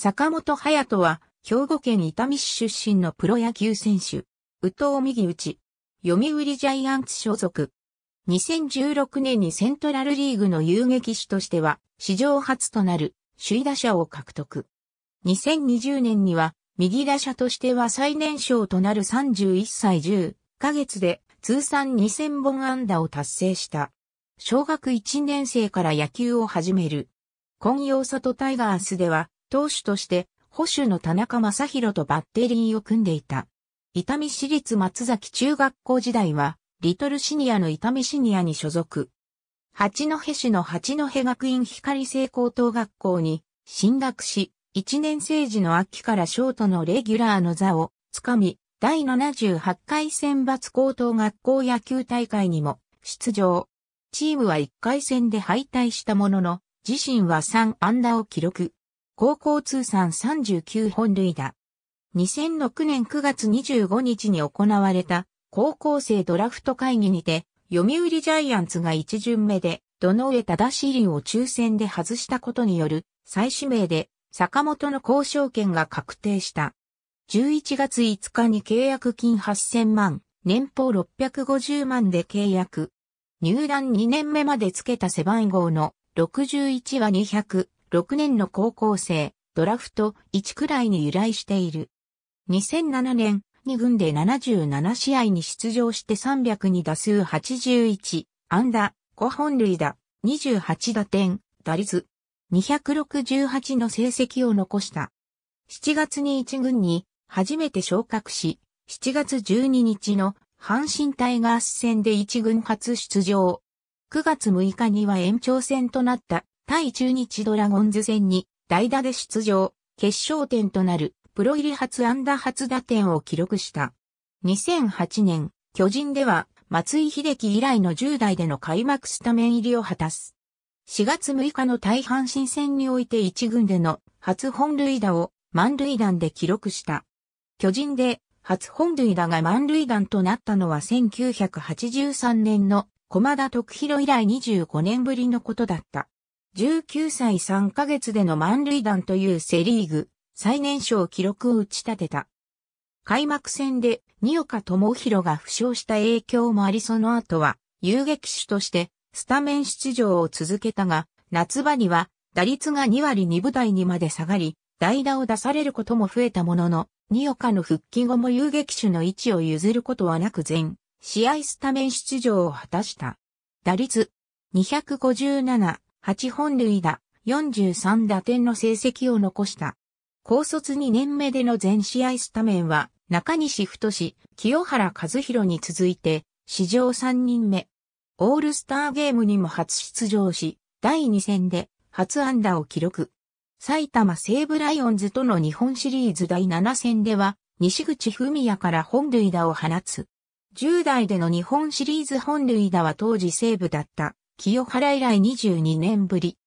坂本隼人は、兵庫県伊丹市出身のプロ野球選手。宇藤右打ち。読売ジャイアンツ所属。2016年にセントラルリーグの遊撃手としては、史上初となる首位打者を獲得。2020年には、右打者としては最年少となる31歳10ヶ月で通算2000本安打を達成した。小学1年生から野球を始める。今陽里タイガースでは投手として保守の田中正宏とバッテリーを組んでいた。伊丹市立松崎中学校時代はリトルシニアの伊丹シニアに所属。八戸市の八戸学院光聖高等学校に進学し、1年生時の秋からショートのレギュラーの座をつかみ、第78回選抜高等学校野球大会にも出場。チームは1回戦で敗退したものの、自身は3安打を記録。高校通算39本塁打。2006年9月25日に行われた高校生ドラフト会議にて、読売ジャイアンツが1巡目で、どの上正しりを抽選で外したことによる再指名で坂本の交渉権が確定した。11月5日に契約金8000万、年俸650万で契約。入団2年目まで付けた背番号の61は200、6年の高校生、ドラフト1くらいに由来している。2007年、2軍で77試合に出場して302打数81、安打、5本塁打、28打点、打率、268の成績を残した。7月に1軍に初めて昇格し、7月12日の阪神タイガース戦で一軍初出場。9月6日には延長戦となった対中日ドラゴンズ戦に代打で出場、決勝点となるプロ入り初安打初打点を記録した。2008年、巨人では松井秀喜以来の10代での開幕スタメン入りを果たす。4月6日の大阪新戦において一軍での初本塁打を満塁弾で記録した。巨人で初本塁打が満塁弾となったのは1983年の駒田徳弘以来25年ぶりのことだった。19歳3ヶ月での満塁弾というセリーグ最年少記録を打ち立てた。開幕戦で二岡智弘が負傷した影響もありその後は遊撃手としてスタメン出場を続けたが、夏場には打率が2割2分台にまで下がり、代打を出されることも増えたものの、ニオカの復帰後も遊撃手の位置を譲ることはなく全試合スタメン出場を果たした。打率257、8本塁打、43打点の成績を残した。高卒2年目での全試合スタメンは中西太志、清原和弘に続いて史上3人目。オールスターゲームにも初出場し、第2戦で初安打を記録。埼玉西武ライオンズとの日本シリーズ第7戦では、西口文也から本塁打を放つ。10代での日本シリーズ本塁打は当時西武だった、清原以来22年ぶり。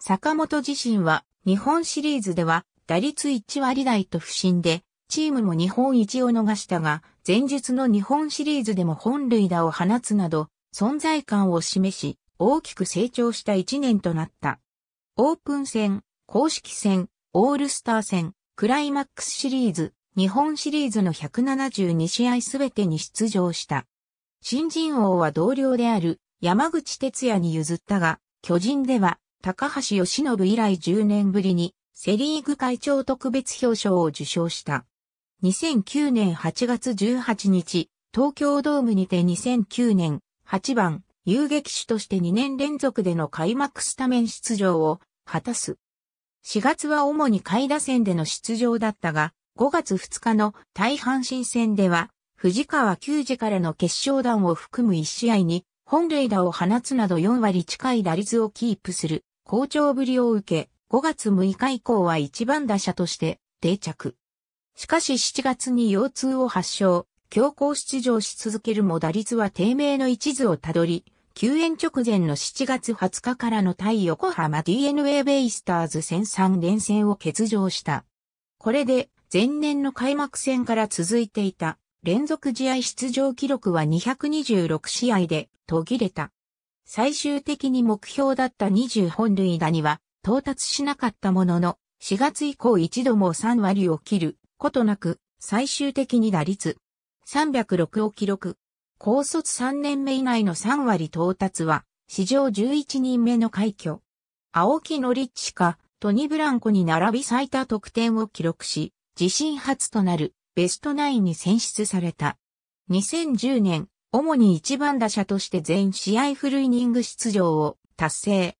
坂本自身は、日本シリーズでは、打率1割台と不振で、チームも日本一を逃したが、前日の日本シリーズでも本塁打を放つなど、存在感を示し、大きく成長した1年となった。オープン戦、公式戦、オールスター戦、クライマックスシリーズ、日本シリーズの172試合すべてに出場した。新人王は同僚である山口哲也に譲ったが、巨人では高橋由伸以来10年ぶりにセリーグ会長特別表彰を受賞した。2009年8月18日、東京ドームにて2009年8番遊撃手として2年連続での開幕スタメン出場を果たす。4月は主に下位打線での出場だったが、5月2日の大阪新戦では、藤川球児からの決勝弾を含む1試合に、本塁打を放つなど4割近い打率をキープする好調ぶりを受け、5月6日以降は1番打者として定着。しかし7月に腰痛を発症、強行出場し続けるも打率は低迷の一途をたどり、休園直前の7月20日からの対横浜 DNA ベイスターズ戦3連戦を欠場した。これで前年の開幕戦から続いていた連続試合出場記録は226試合で途切れた。最終的に目標だった20本塁打には到達しなかったものの、4月以降一度も3割を切ることなく、最終的に打率306を記録。高卒3年目以内の3割到達は、史上11人目の快挙。青木のリッチか、トニブランコに並び最多得点を記録し、自身初となるベストナインに選出された。2010年、主に一番打者として全試合フルイニング出場を達成。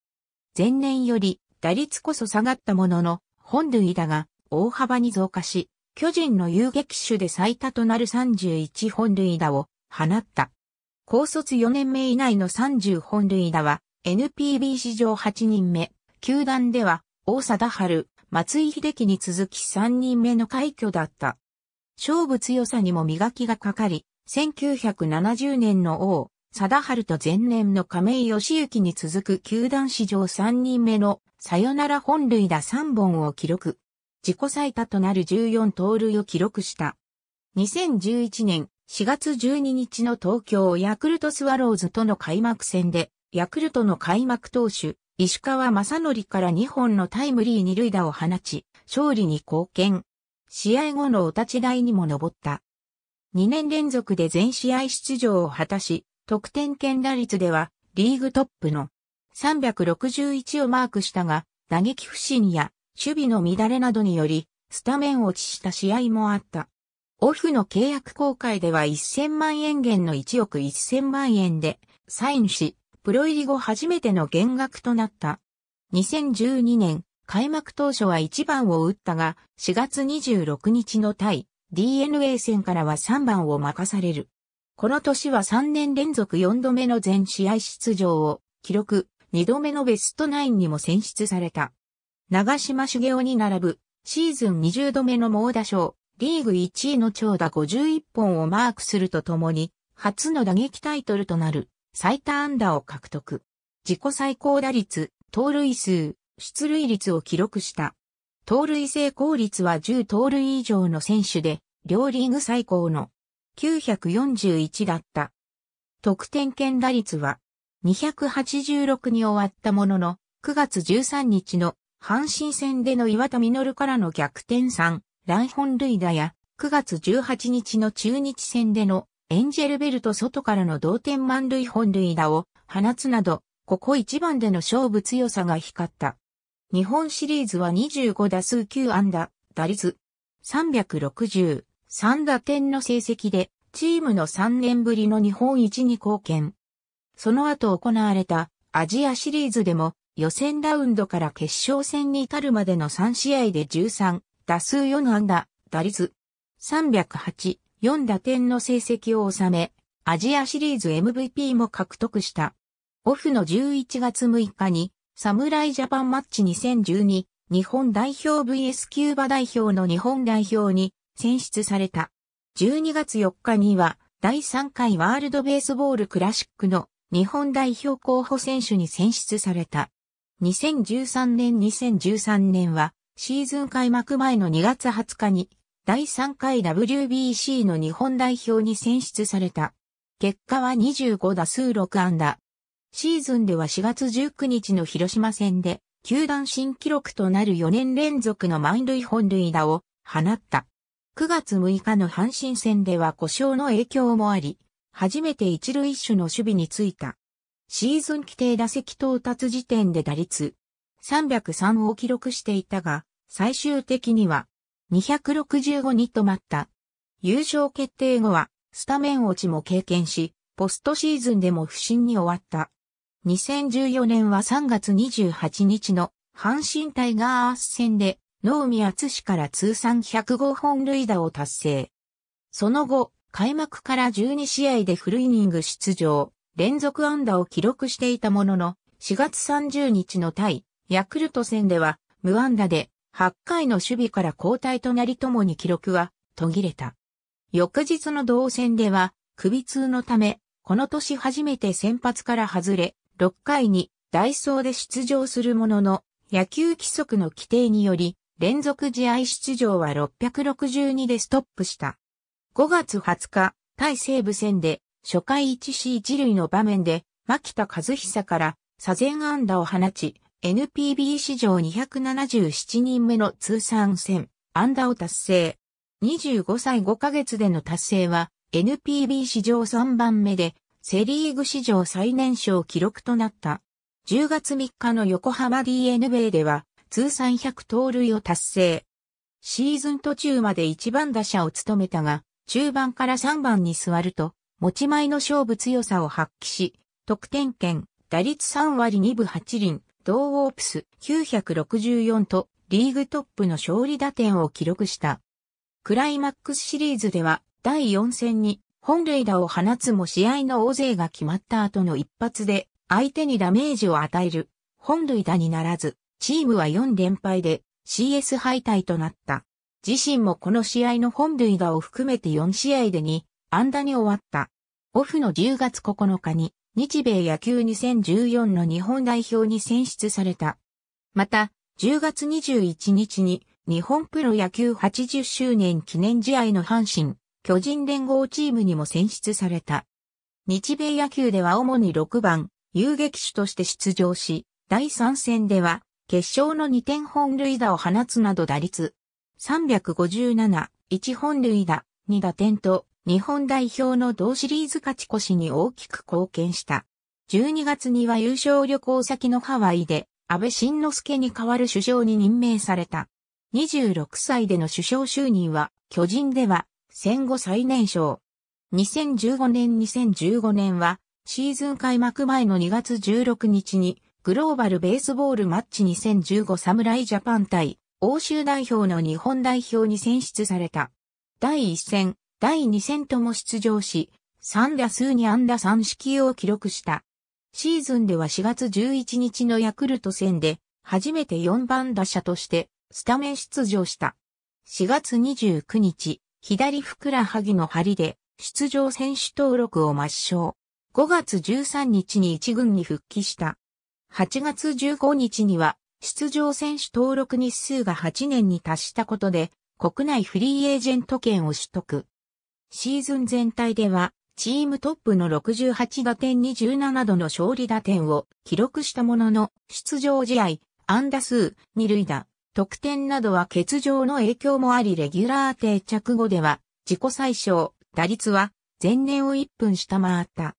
前年より打率こそ下がったものの、本塁打が大幅に増加し、巨人の遊撃手で最多となる31本塁打を放った。高卒4年目以内の30本塁打は NPB 史上8人目。球団では大貞治、松井秀樹に続き3人目の快挙だった。勝負強さにも磨きがかかり、1970年の王、貞治と前年の亀井義行に続く球団史上3人目のサヨナラ本塁打3本を記録。自己最多となる14盗塁を記録した。2011年4月12日の東京ヤクルトスワローズとの開幕戦で、ヤクルトの開幕投手、石川正則から2本のタイムリー二塁打を放ち、勝利に貢献。試合後のお立ち台にも登った。2年連続で全試合出場を果たし、得点圏打率ではリーグトップの361をマークしたが、打撃不振や守備の乱れなどにより、スタメン落ちした試合もあった。オフの契約公開では1000万円減の1億1000万円でサインし、プロ入り後初めての減額となった。2012年、開幕当初は1番を打ったが、4月26日の対 DNA 戦からは3番を任される。この年は3年連続4度目の全試合出場を記録、2度目のベストナインにも選出された。長島茂雄に並ぶシーズン20度目の猛打賞、リーグ1位の長打51本をマークするとともに、初の打撃タイトルとなる最多安打を獲得。自己最高打率、盗塁数、出塁率を記録した。盗塁成功率は10盗塁以上の選手で、両リーグ最高の941だった。得点圏打率は286に終わったものの、9月13日の阪神戦での岩田実からの逆転3、ライ本塁打や、9月18日の中日戦でのエンジェルベルト外からの同点満塁本塁打を放つなど、ここ一番での勝負強さが光った。日本シリーズは25打数9安打、打率363打点の成績で、チームの3年ぶりの日本一に貢献。その後行われたアジアシリーズでも予選ラウンドから決勝戦に至るまでの3試合で13、打数4安打、打率308、4打点の成績を収め、アジアシリーズ MVP も獲得した。オフの11月6日に、侍ジャパンマッチ2012日本代表 VS キューバ代表の日本代表に選出された。12月4日には第3回ワールドベースボールクラシックの日本代表候補選手に選出された。2013年2013年はシーズン開幕前の2月20日に第3回 WBC の日本代表に選出された。結果は25打数6安打。シーズンでは4月19日の広島戦で球団新記録となる4年連続の満塁本塁打を放った。9月6日の阪神戦では故障の影響もあり、初めて一塁一種の守備についた。シーズン規定打席到達時点で打率303を記録していたが、最終的には265に止まった。優勝決定後はスタメン落ちも経験し、ポストシーズンでも不振に終わった。2014年は3月28日の阪神タイガース戦で能見厚から通算105本塁打を達成。その後、開幕から12試合でフルイニング出場。連続安打を記録していたものの、4月30日の対ヤクルト戦では無安打で8回の守備から交代となりともに記録は途切れた。翌日の同戦では首痛のため、この年初めて先発から外れ、6回にダイソーで出場するものの、野球規則の規定により、連続試合出場は662でストップした。5月20日、対西武戦で初回一死一塁の場面で、牧田和久から左前安打を放ち、NPB 史上277人目の通算1000安打を達成。25歳5ヶ月での達成は NPB 史上3番目でセリーグ史上最年少記録となった。10月3日の横浜 DNA では通算100盗塁を達成。シーズン途中まで1番打者を務めたが、中盤から3番に座ると、持ち前の勝負強さを発揮し、得点圏、打率3割2分8厘、同オープス964とリーグトップの勝利打点を記録した。クライマックスシリーズでは第4戦に本塁打を放つも試合の大勢が決まった後の一発で相手にダメージを与える本塁打にならず、チームは4連敗で CS 敗退となった。自身もこの試合の本塁打を含めて4試合で2安打に終わった。オフの10月9日に日米野球2014の日本代表に選出された。また、10月21日に日本プロ野球80周年記念試合の阪神、巨人連合チームにも選出された。日米野球では主に6番、遊撃手として出場し、第3戦では、決勝の2点本塁打を放つなど打率357、1本塁打、2打点と、日本代表の同シリーズ勝ち越しに大きく貢献した。12月には優勝旅行先のハワイで、安倍晋之助に代わる首相に任命された。26歳での首相就任は、巨人では、戦後最年少。2015年2015年は、シーズン開幕前の2月16日にグローバルベースボールマッチ2015侍ジャパン対欧州代表の日本代表に選出された。第1戦、第2戦とも出場し、3打数に安打3式を記録した。シーズンでは4月11日のヤクルト戦で初めて4番打者としてスタメン出場した。4月29日、左ふくらはぎの張りで出場選手登録を抹消。5月13日に一軍に復帰した。8月15日には出場選手登録日数が8年に達したことで国内フリーエージェント権を取得。シーズン全体ではチームトップの68打点27度の勝利打点を記録したものの出場試合、安打数、二塁打、得点などは欠場の影響もありレギュラー定着後では自己最小、打率は前年を1分下回った。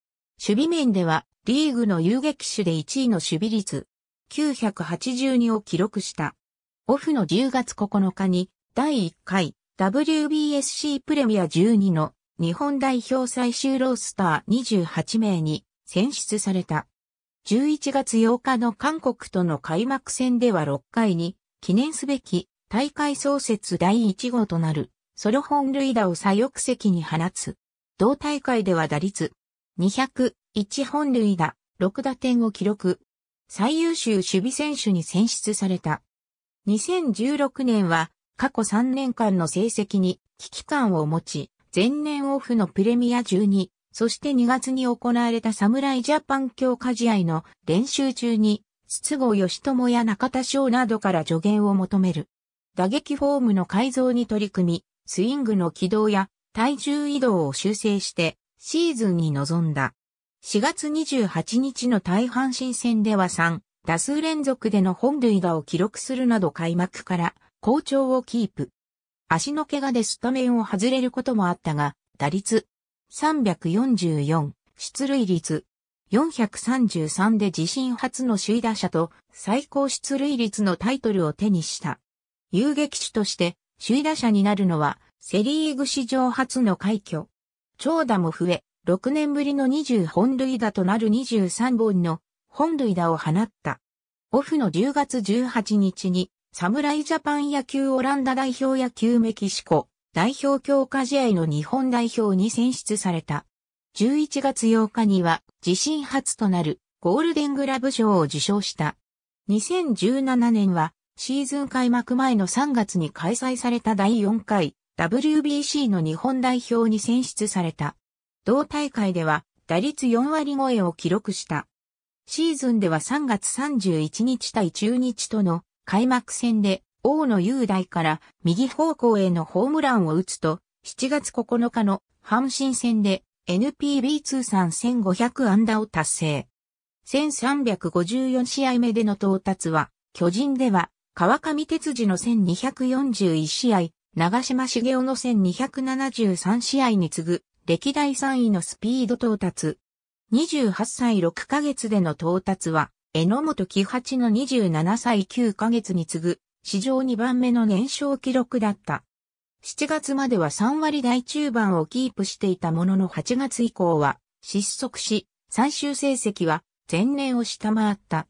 守備面ではリーグの遊撃手で1位の守備率982を記録した。オフの10月9日に第1回 WBSC プレミア12の日本代表最終ロースター28名に選出された。11月8日の韓国との開幕戦では6回に記念すべき大会創設第1号となるソロ本塁打を左翼席に放つ。同大会では打率201本塁打、6打点を記録。最優秀守備選手に選出された。2016年は過去3年間の成績に危機感を持ち、前年オフのプレミア12、そして2月に行われた侍ジャパン強化試合の練習中に、筒香義友や中田翔などから助言を求める。打撃フォームの改造に取り組み、スイングの軌道や体重移動を修正してシーズンに臨んだ。4月28日の大阪神戦では3打数連続での本塁打を記録するなど開幕から好調をキープ。足の怪我でスタメンを外れることもあったが、打率344、出塁率433で自身初の首位打者と最高出塁率のタイトルを手にした。遊撃手として首位打者になるのはセリーグ史上初の快挙。長打も増え、6年ぶりの20本塁打となる23本の本塁打を放った。オフの10月18日に、侍ジャパン野球オランダ代表野球メキシコ代表強化試合の日本代表に選出された。11月8日には自身初となるゴールデングラブ賞を受賞した。2017年はシーズン開幕前の3月に開催された第4回 WBC の日本代表に選出された。同大会では打率4割超えを記録した。シーズンでは3月31日対中日との開幕戦で大野雄大から右方向へのホームランを打つと、7月9日の阪神戦で NPB 通算1500安打を達成。1354試合目での到達は、巨人では、川上哲司の1241試合、長島茂雄の1273試合に次ぐ、歴代3位のスピード到達。28歳6ヶ月での到達は、榎本木八の27歳9ヶ月に次ぐ、史上2番目の年少記録だった。7月までは3割台中盤をキープしていたものの8月以降は失速し、最終成績は前年を下回った。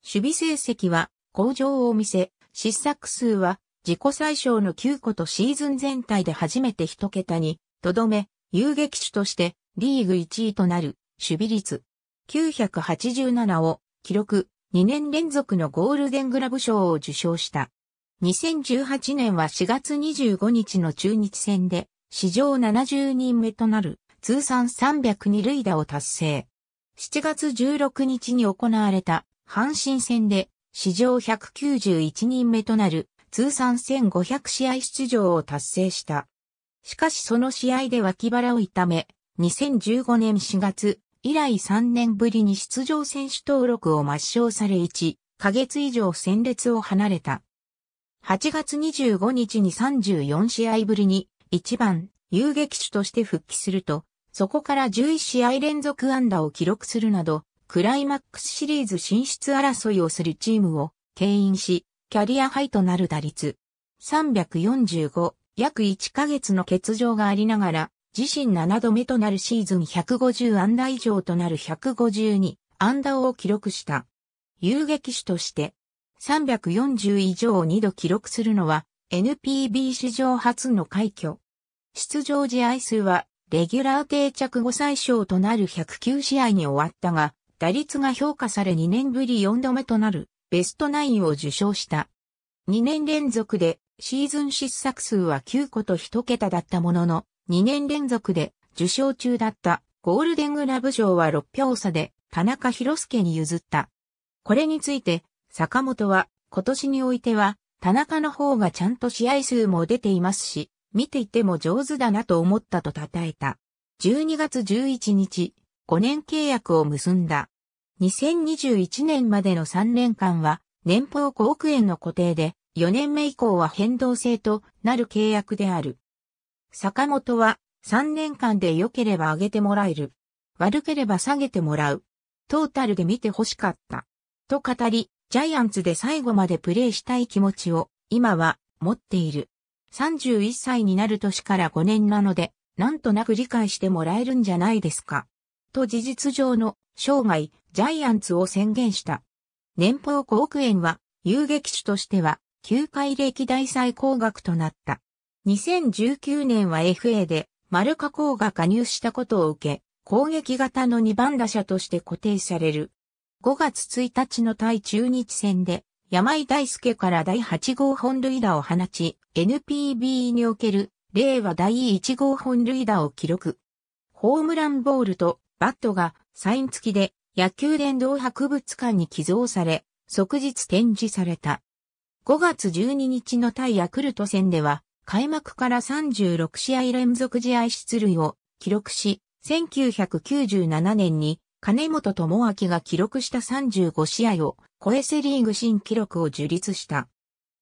守備成績は向上を見せ、失策数は自己最小の9個とシーズン全体で初めて1桁に、とどめ、遊撃手としてリーグ1位となる守備率987を記録2年連続のゴールデングラブ賞を受賞した。2018年は4月25日の中日戦で史上70人目となる通算302塁打を達成。7月16日に行われた阪神戦で史上191人目となる通算1500試合出場を達成した。しかしその試合で脇腹を痛め、2015年4月以来3年ぶりに出場選手登録を抹消され1ヶ月以上戦列を離れた。8月25日に34試合ぶりに1番遊撃手として復帰すると、そこから11試合連続安打を記録するなど、クライマックスシリーズ進出争いをするチームを牽引し、キャリアハイとなる打率345、約1ヶ月の欠場がありながら、自身7度目となるシーズン150安打以上となる152安打を記録した。遊撃手として340以上を2度記録するのは NPB 史上初の快挙。出場試合数はレギュラー定着後最小となる109試合に終わったが、打率が評価され2年ぶり4度目となるベストナインを受賞した。2年連続でシーズン失策数は9個と1桁だったものの、2年連続で受賞中だったゴールデングラブ賞は6票差で田中博介に譲った。これについて坂本は今年においては田中の方がちゃんと試合数も出ていますし、見ていても上手だなと思ったと称えた。12月11日、5年契約を結んだ。2021年までの3年間は年俸5億円の固定で、4年目以降は変動制となる契約である。坂本は3年間で良ければ上げてもらえる。悪ければ下げてもらう。トータルで見て欲しかった。と語り、ジャイアンツで最後までプレーしたい気持ちを今は持っている。31歳になる年から5年なので、なんとなく理解してもらえるんじゃないですか。と事実上の生涯ジャイアンツを宣言した。年俸5億円は遊撃手としては球界歴代最高額となった。2019年は FA でマルカコーが加入したことを受け、攻撃型の2番打者として固定される。5月1日の対中日戦で山井大輔から第8号本塁打を放ち、NPB における令和第1号本塁打を記録。ホームランボールとバットがサイン付きで野球殿堂博物館に寄贈され、即日展示された。5月12日の対ヤクルト戦では、開幕から36試合連続試合出塁を記録し、1997年に金本智明が記録した35試合を超えセリーグ新記録を樹立した。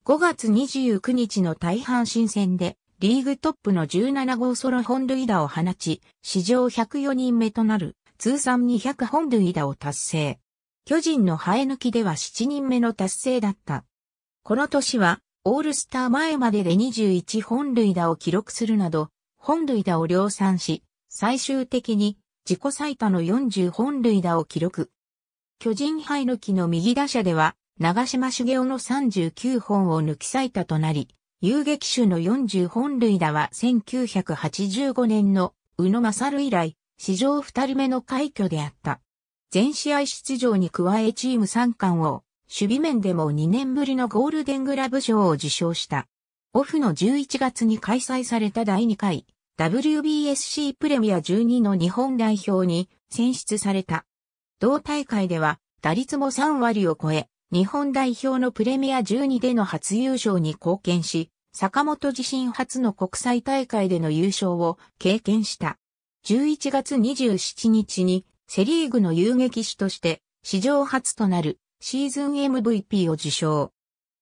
5月29日の大阪新戦でリーグトップの17号ソロ本塁打を放ち、史上104人目となる通算200本塁打を達成。巨人の生え抜きでは7人目の達成だった。この年は、オールスター前までで21本塁打を記録するなど、本塁打を量産し、最終的に自己最多の40本塁打を記録。巨人生え抜きの右打者では、長島茂雄の39本を抜き最多となり、遊撃手の40本塁打は1985年の宇野正以来、史上二人目の快挙であった。全試合出場に加えチーム三冠を、守備面でも2年ぶりのゴールデングラブ賞を受賞した。オフの11月に開催された第2回 WBSC プレミア12の日本代表に選出された。同大会では打率も3割を超え、日本代表のプレミア12での初優勝に貢献し、坂本自身初の国際大会での優勝を経験した。11月27日にセリーグの遊撃手として史上初となるシーズン MVP を受賞。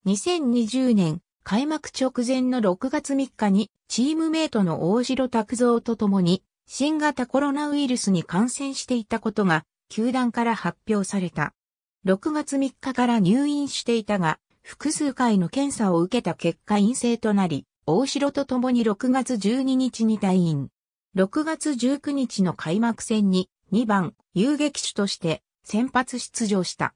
2020年開幕直前の6月3日にチームメイトの大城拓三と共に新型コロナウイルスに感染していたことが球団から発表された。6月3日から入院していたが、複数回の検査を受けた結果陰性となり、大城と共に6月12日に退院。6月19日の開幕戦に2番遊撃手として先発出場した。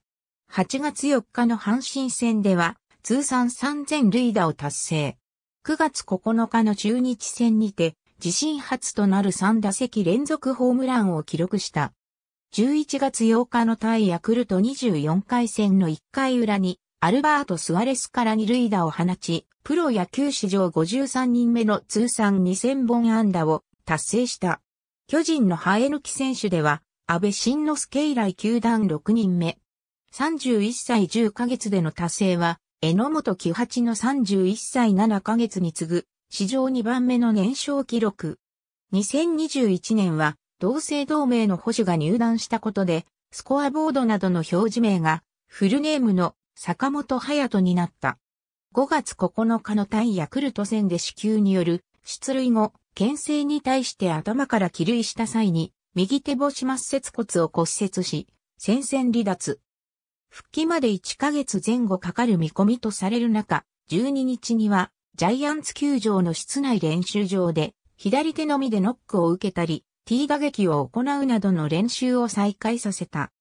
8月4日の阪神戦では通算3000塁打を達成。9月9日の中日戦にて自身初となる3打席連続ホームランを記録した。11月8日の対ヤクルト24回戦の1回裏にアルバート・スアレスから2塁打を放ち、プロ野球史上53人目の通算2000本安打を達成した。巨人の生え抜き選手では、安倍晋之助以来球団6人目。31歳10ヶ月での達成は、榎本木八の31歳7ヶ月に次ぐ、史上2番目の年少記録。2021年は、同姓同名の保守が入団したことで、スコアボードなどの表示名が、フルネームの坂本隼人になった。5月9日の対ヤクルト戦で死球による出塁後、牽制に対して頭から起塁した際に、右手母子末節骨を骨折し、戦線離脱。復帰まで1ヶ月前後かかる見込みとされる中、12日には、ジャイアンツ球場の室内練習場で、左手のみでノックを受けたり、T 打撃を行うなどの練習を再開させた。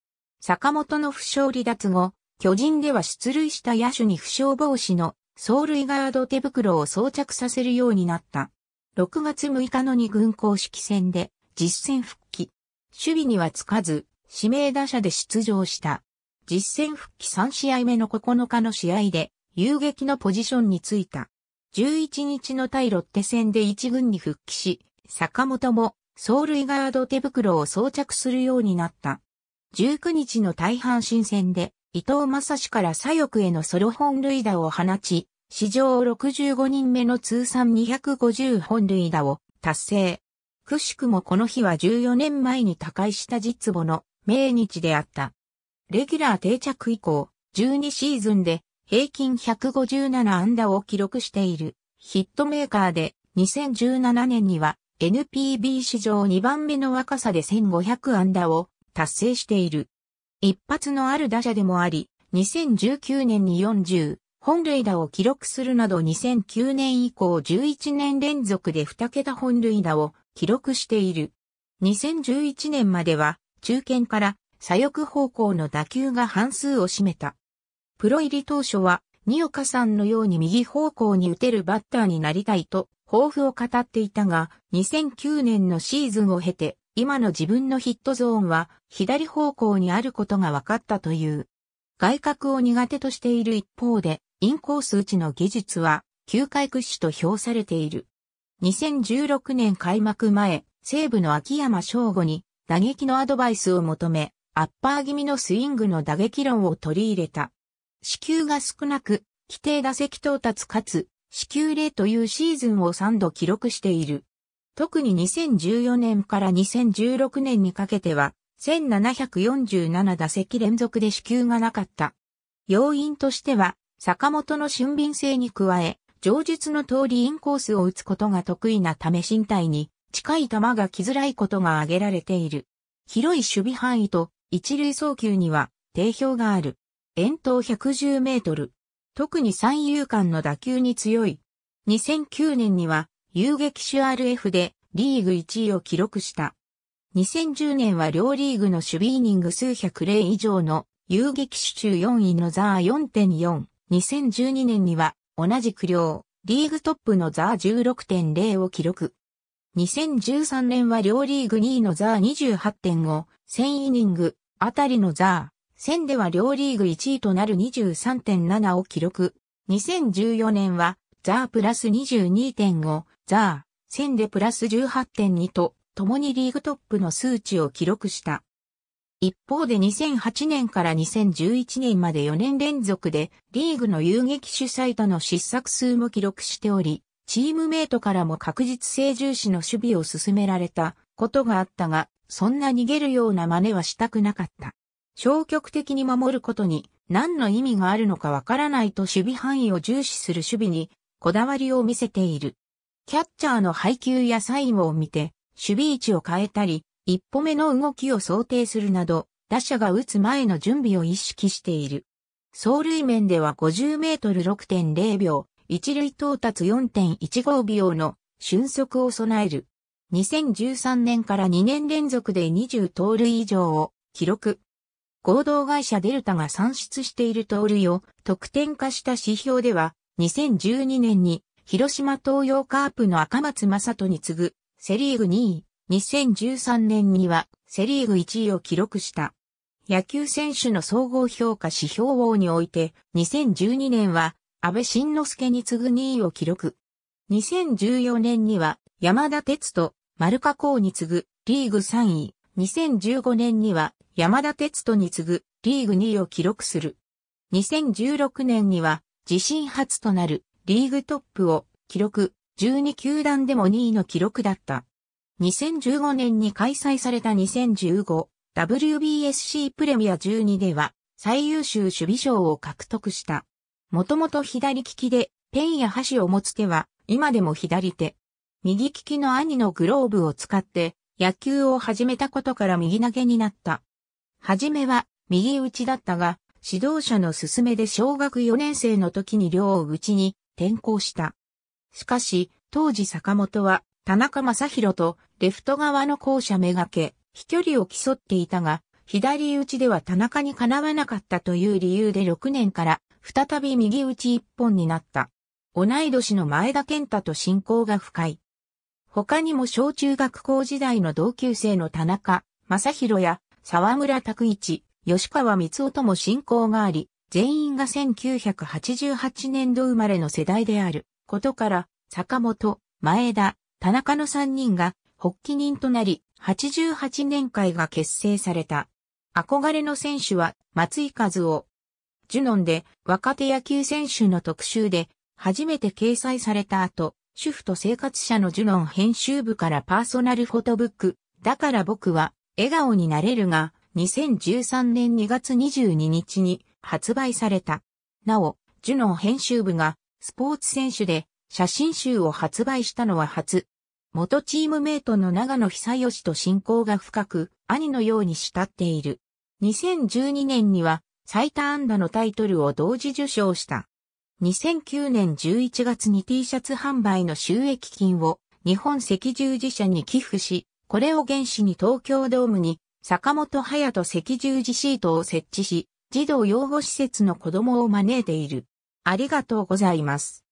坂本の負傷離脱後、巨人では出塁した野手に負傷防止の走塁ガード手袋を装着させるようになった。6月6日の2軍公式戦で実戦復帰。守備にはつかず、指名打者で出場した。実戦復帰3試合目の9日の試合で、遊撃のポジションについた。11日の対ロッテ戦で1軍に復帰し、坂本も走塁ガード手袋を装着するようになった。19日の対阪神戦で伊藤正史から左翼へのソロ本塁打を放ち、史上65人目の通算250本塁打を達成。くしくもこの日は14年前に他界した実母の命日であった。レギュラー定着以降、12シーズンで平均157安打を記録しているヒットメーカーで2017年には NPB 史上2番目の若さで1500安打を達成している。一発のある打者でもあり、2019年に40本塁打を記録するなど2009年以降11年連続で2桁本塁打を記録している。2011年までは中堅から左翼方向の打球が半数を占めた。プロ入り当初は、二岡さんのように右方向に打てるバッターになりたいと、抱負を語っていたが、2009年のシーズンを経て、今の自分のヒットゾーンは左方向にあることが分かったという。外角を苦手としている一方で、インコース打ちの技術は、球界屈指と評されている。2016年開幕前、西武の秋山翔吾に打撃のアドバイスを求め、アッパー気味のスイングの打撃論を取り入れた。支給が少なく、規定打席到達かつ、支給例というシーズンを3度記録している。特に2014年から2016年にかけては、1747打席連続で支給がなかった。要因としては、坂本の俊敏性に加え、上述の通りインコースを打つことが得意なため身体に近い球が来づらいことが挙げられている。広い守備範囲と一塁送球には定評がある。遠投110メートル。特に三遊間の打球に強い。2009年には遊撃手 RF でリーグ1位を記録した。2010年は両リーグの守備イニング数百例以上の遊撃手中4位のザー4.4。2012年には同じく両リーグトップのザー16.0を記録。2013年は両リーグ2位のザー28.5、1000イニング、あたりのザー、1000では両リーグ1位となる23.7を記録。2014年はザープラス22.5、ザー、1000でプラス18.2と、共にリーグトップの数値を記録した。一方で2008年から2011年まで4年連続でリーグの遊撃手最多の失策数も記録しており、チームメイトからも確実性重視の守備を進められたことがあったが、そんな逃げるような真似はしたくなかった。消極的に守ることに何の意味があるのかわからないと守備範囲を重視する守備にこだわりを見せている。キャッチャーの配球やサインを見て守備位置を変えたり、一歩目の動きを想定するなど、打者が打つ前の準備を意識している。走塁面では50メートル6.0秒、一塁到達4.15秒の瞬速を備える。2013年から2年連続で20盗塁以上を記録。合同会社デルタが算出している盗塁を得点化した指標では、2012年に広島東洋カープの赤松正人に次ぐセリーグ2位、2013年にはセリーグ1位を記録した。野球選手の総合評価指標王において、2012年は安倍晋之助に次ぐ2位を記録。2014年には山田哲人、丸加工に次ぐリーグ3位。2015年には山田哲人に次ぐリーグ2位を記録する。2016年には自身初となるリーグトップを記録、12球団でも2位の記録だった。2015年に開催された 2015WBSC プレミア12では最優秀守備賞を獲得した。もともと左利きでペンや箸を持つ手は今でも左手。右利きの兄のグローブを使って野球を始めたことから右投げになった。はじめは右打ちだったが、指導者の勧めで小学4年生の時に両打ちに転校した。しかし、当時坂本は田中正宏とレフト側の校舎めがけ、飛距離を競っていたが、左打ちでは田中にかなわなかったという理由で6年から再び右打ち一本になった。同い年の前田健太と親交が深い。他にも小中学校時代の同級生の田中、正宏や沢村拓一、吉川光夫とも親交があり、全員が1988年度生まれの世代であることから、坂本、前田、田中の3人が発起人となり、88年会が結成された。憧れの選手は松井和夫。ジュノンで若手野球選手の特集で初めて掲載された後、主婦と生活者のジュノン編集部からパーソナルフォトブック、だから僕は笑顔になれるが、2013年2月22日に発売された。なお、ジュノン編集部がスポーツ選手で写真集を発売したのは初。元チームメイトの長野久義と親交が深く、兄のように慕っている。2012年には最多安打のタイトルを同時受賞した。2009年11月に T シャツ販売の収益金を日本赤十字社に寄付し、これを原資に東京ドームに坂本隼人赤十字シートを設置し、児童養護施設の子供を招いている。ありがとうございます。